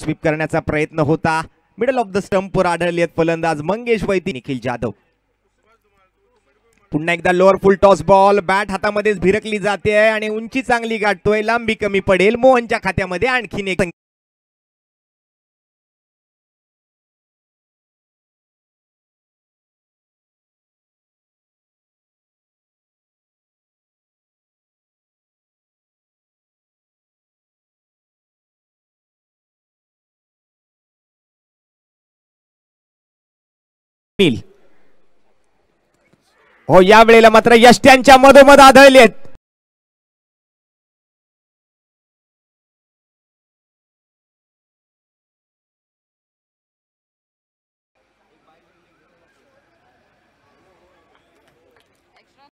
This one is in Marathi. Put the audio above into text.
स्वीप करण्याचा प्रयत्न होता. मिडल ऑफ द स्टंपवर आढळले आहेत फलंदाज मंगेश वैती निखिल जाधव. पुन्हा एकदा lower full toss ball bat हातामध्येच भिरकली जाते आणि उंची चांगली गाठतोय. लांबी कमी पडेल. मोहनच्या खात्यामध्ये आणखीन एक हो या वेळेला मात्र यष्ट्यांच्या मधोमध आढळले आहेत